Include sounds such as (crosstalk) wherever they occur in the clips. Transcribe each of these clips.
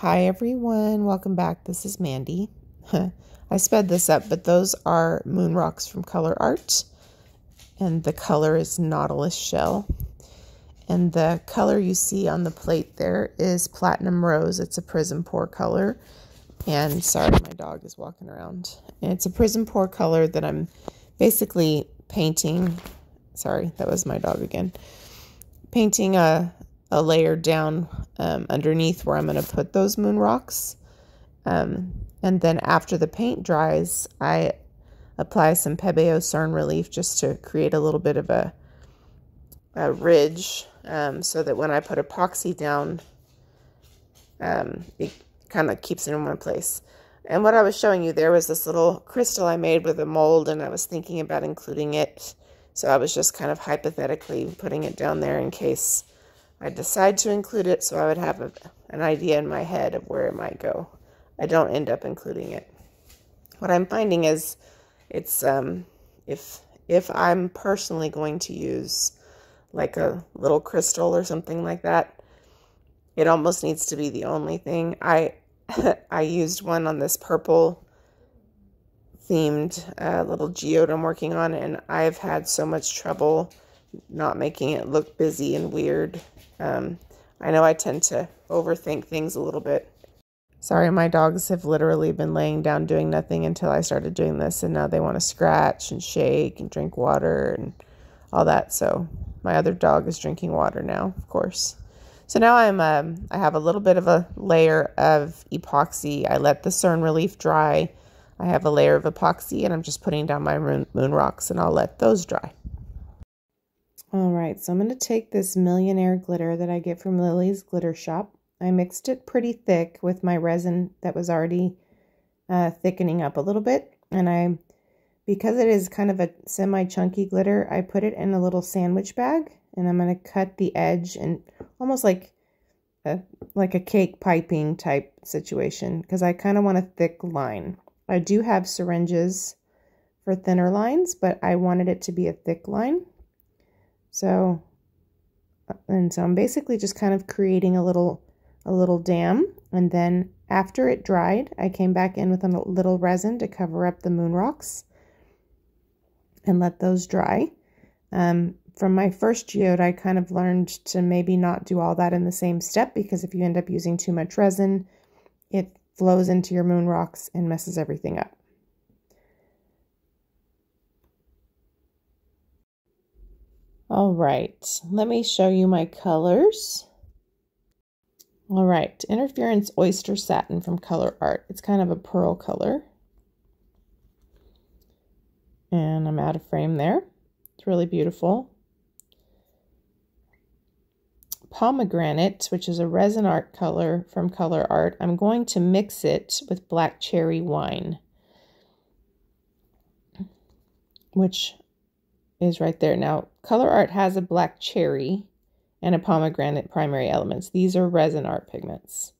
Hi everyone, welcome back. This is Mandy. (laughs) I sped this up, but those are moon rocks from Colourarte, and the color is Nautilus Shell. And the color you see on the plate there is Platinum Rose. It's a Prizm Pour color. And sorry, my dog is walking around. And it's a Prizm Pour color that I'm basically painting. Sorry, that was my dog again. Painting a, a layer down um, underneath where I'm going to put those moon rocks. Um, and then after the paint dries, I apply some Pebeo Cerne Relief just to create a little bit of a, a ridge um, so that when I put epoxy down, um, it kind of keeps it in one place. And what I was showing you there was this little crystal I made with a mold, and I was thinking about including it. So I was just kind of hypothetically putting it down there in case I decide to include it so I would have a, an idea in my head of where it might go. I don't end up including it. What I'm finding is it's um, if if I'm personally going to use like a little crystal or something like that, it almost needs to be the only thing. I (laughs) I used one on this purple themed uh, little geode I'm working on, and I've had so much trouble not making it look busy and weird. Um, I know I tend to overthink things a little bit. Sorry, my dogs have literally been laying down doing nothing until I started doing this, and now they want to scratch and shake and drink water and all that. So my other dog is drinking water now, of course. So now I'm um, I have a little bit of a layer of epoxy. I let the Cerne Relief dry. I have a layer of epoxy, and I'm just putting down my moon, moon rocks, and I'll let those dry. All right, so I'm going to take this Millionaire glitter that I get from Lilly's Glitter Shoppe. I mixed it pretty thick with my resin that was already uh, thickening up a little bit. And I, because it is kind of a semi-chunky glitter, I put it in a little sandwich bag. And I'm going to cut the edge and almost like a, like a cake piping type situation. Because I kind of want a thick line. I do have syringes for thinner lines, but I wanted it to be a thick line. So, and so I'm basically just kind of creating a little, a little dam. And then after it dried, I came back in with a little resin to cover up the moon rocks and let those dry. Um, from my first geode, I kind of learned to maybe not do all that in the same step because if you end up using too much resin, it flows into your moon rocks and messes everything up. All right, let me show you my colors. All right, Interference Oyster Satin from Colourarte. It's kind of a pearl color. And I'm out of frame there. It's really beautiful. Pomegranate, which is a Rezinarte color from Colourarte. I'm going to mix it with black cherry wine, which is right there. Now, Colourarte has a black cherry and a pomegranate primary elements. These are Rezinarte pigments.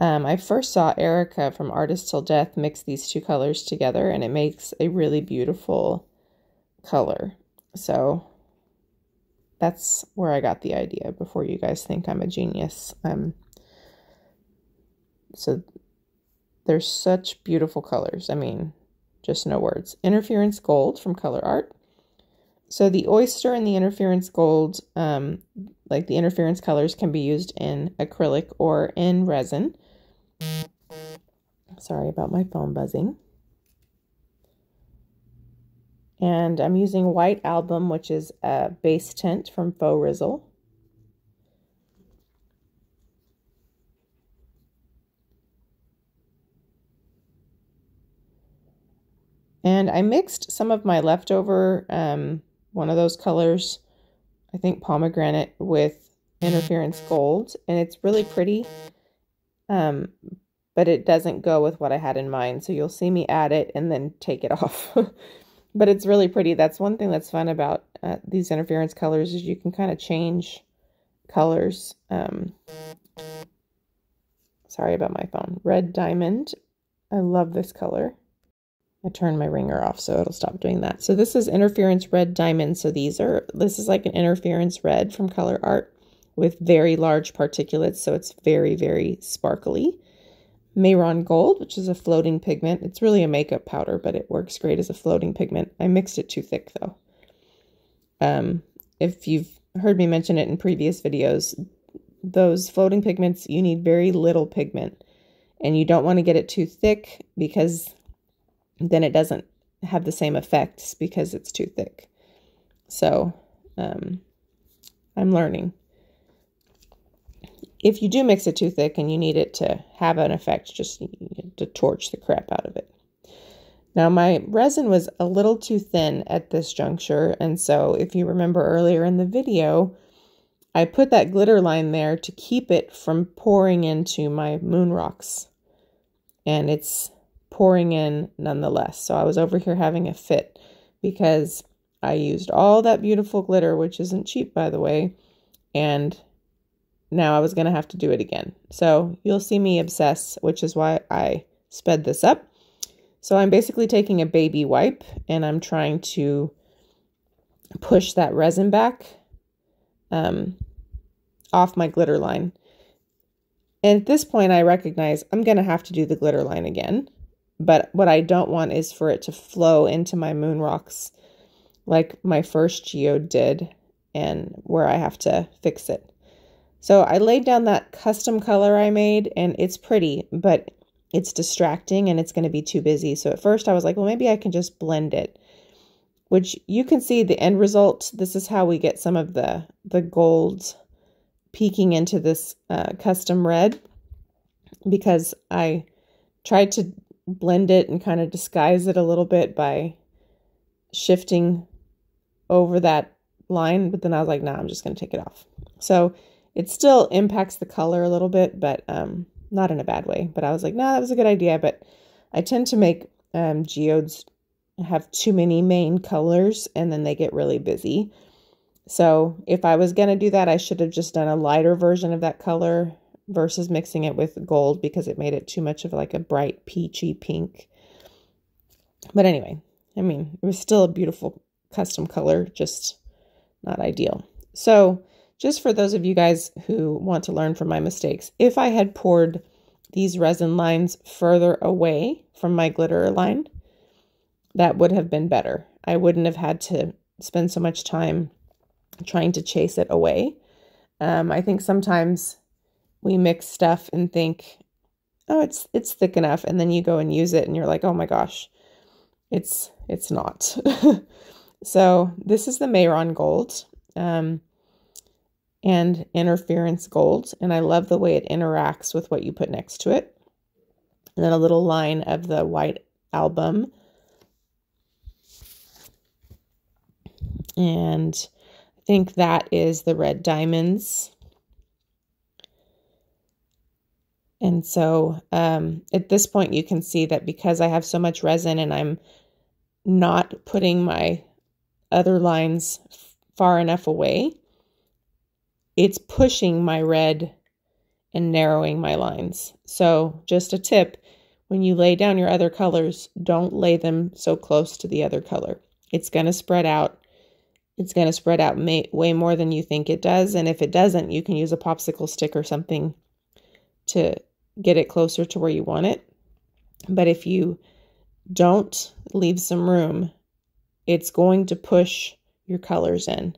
Um, I first saw Erica from Artist Till Death mix these two colors together, and it makes a really beautiful color. So that's where I got the idea before you guys think I'm a genius. Um, so there's such beautiful colors. I mean, just no words. Interference Gold from Colourarte. So the oyster and the interference gold, um, like the interference colors, can be used in acrylic or in resin. Sorry about my phone buzzing. And I'm using White Album, which is a base tint from Faux Rizzle. And I mixed some of my leftover um, one of those colors. I think pomegranate with interference gold. And it's really pretty. Um, but it doesn't go with what I had in mind. So you'll see me add it and then take it (laughs) off. but it's really pretty. That's one thing that's fun about uh, these interference colors is you can kind of change colors. Um, sorry about my phone. Red Diamond. I love this color. I turned my ringer off so it'll stop doing that. So this is interference red diamond. So these are, this is like an interference red from Colourarte with very large particulates, so it's very, very sparkly. Mehron Gold, which is a floating pigment. It's really a makeup powder, but it works great as a floating pigment. I mixed it too thick though. Um, if you've heard me mention it in previous videos, those floating pigments, you need very little pigment and you don't want to get it too thick because then it doesn't have the same effects because it's too thick. So um, I'm learning. If you do mix it too thick and you need it to have an effect, just to torch the crap out of it. Now my resin was a little too thin at this juncture, and so if you remember earlier in the video, I put that glitter line there to keep it from pouring into my moon rocks. And it's pouring in nonetheless. So I was over here having a fit because I used all that beautiful glitter, which isn't cheap, by the way, and now I was going to have to do it again. So you'll see me obsess, which is why I sped this up. So I'm basically taking a baby wipe and I'm trying to push that resin back um, off my glitter line. And at this point, I recognize I'm going to have to do the glitter line again. But what I don't want is for it to flow into my moon rocks like my first geode did and where I have to fix it. So I laid down that custom color I made and it's pretty, but it's distracting and it's going to be too busy. So at first I was like, well, maybe I can just blend it, which you can see the end result. This is how we get some of the, the gold peeking into this uh, custom red because I tried to blend it and kind of disguise it a little bit by shifting over that line, but then I was like, nah, I'm just going to take it off. So it still impacts the color a little bit, but um, not in a bad way. But I was like, nah, that was a good idea. But I tend to make um, geodes have too many main colors and then they get really busy. So if I was going to do that, I should have just done a lighter version of that color versus mixing it with gold because it made it too much of like a bright peachy pink. But anyway, I mean, it was still a beautiful custom color, just not ideal. So just for those of you guys who want to learn from my mistakes, if I had poured these resin lines further away from my glitter line, that would have been better. I wouldn't have had to spend so much time trying to chase it away. Um, I think sometimes we mix stuff and think, oh, it's it's thick enough, and then you go and use it, and you're like, oh my gosh, it's it's not. (laughs) so this is the Mehron Gold um, and Interference Gold, and I love the way it interacts with what you put next to it. And then a little line of the white album. And I think that is the red diamonds. And so um, at this point, you can see that because I have so much resin and I'm not putting my other lines far enough away, it's pushing my red and narrowing my lines. So just a tip, when you lay down your other colors, don't lay them so close to the other color. It's going to spread out. It's going to spread out may, way more than you think it does. And if it doesn't, you can use a popsicle stick or something to get it closer to where you want it. But if you don't leave some room, it's going to push your colors in.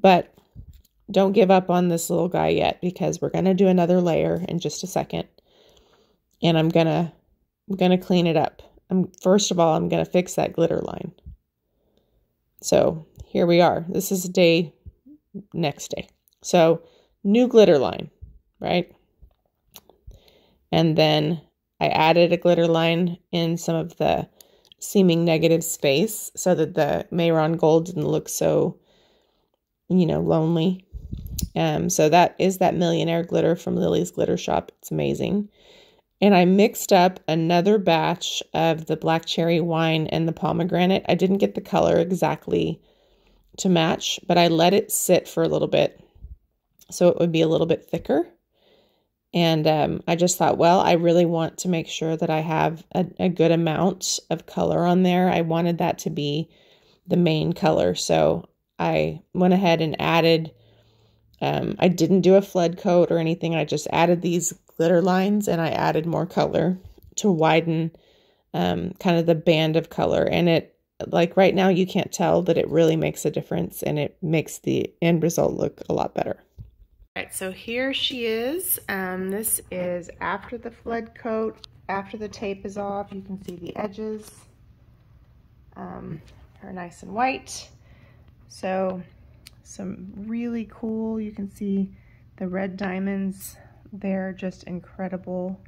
But don't give up on this little guy yet because we're going to do another layer in just a second. And I'm going to I'm going to clean it up. I'm first of all, I'm going to fix that glitter line. So, here we are. This is day next day. So, new glitter line, right? And then I added a glitter line in some of the seeming negative space so that the Mehron Gold didn't look so, you know, lonely. Um, so that is that millionaire glitter from Lilly's Glitter Shoppe. It's amazing. And I mixed up another batch of the black cherry wine and the pomegranate. I didn't get the color exactly to match, but I let it sit for a little bit so it would be a little bit thicker. And um, I just thought, well, I really want to make sure that I have a, a good amount of color on there. I wanted that to be the main color. So I went ahead and added Um, I didn't do a flood coat or anything. I just added these glitter lines and I added more color to widen um, kind of the band of color. And it, like right now, you can't tell that it really makes a difference and it makes the end result look a lot better. All right, so here she is. Um, this is after the flood coat, after the tape is off. You can see the edges um, are nice and white. So some really cool, you can see the red diamonds. They're just incredible.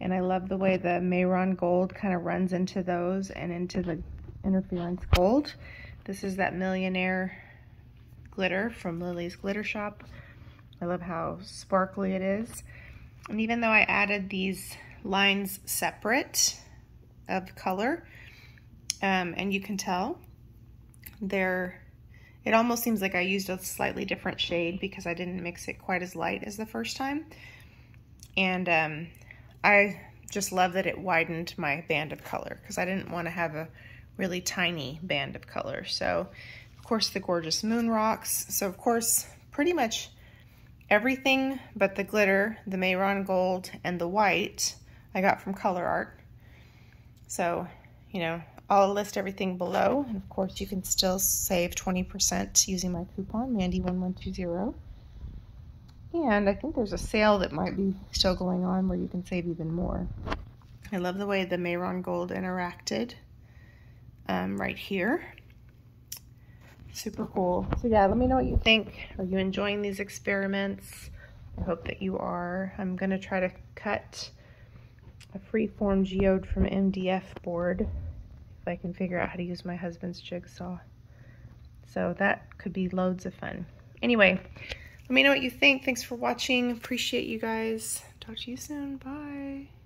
And I love the way the Mehron gold kind of runs into those and into the interference gold. This is that millionaire glitter from Lilly's Glitter Shoppe. I love how sparkly it is. And even though I added these lines separate of color, um, and you can tell they're, it almost seems like I used a slightly different shade because I didn't mix it quite as light as the first time. And um, I just love that it widened my band of color because I didn't want to have a really tiny band of color. So, of course, the gorgeous moon rocks. So, of course, pretty much everything but the glitter, the Mehron Gold, and the white I got from Colourarte. So, you know, I'll list everything below. And of course, you can still save 20% using my coupon, Mandy1120. And I think there's a sale that might be still going on where you can save even more. I love the way the Mehron Gold interacted um, right here. Super cool. So yeah, let me know what you think. Are you enjoying these experiments? I hope that you are. I'm going to try to cut a freeform geode from MDF board if I can figure out how to use my husband's jigsaw. So that could be loads of fun. Anyway, let me know what you think. Thanks for watching. Appreciate you guys. Talk to you soon. Bye.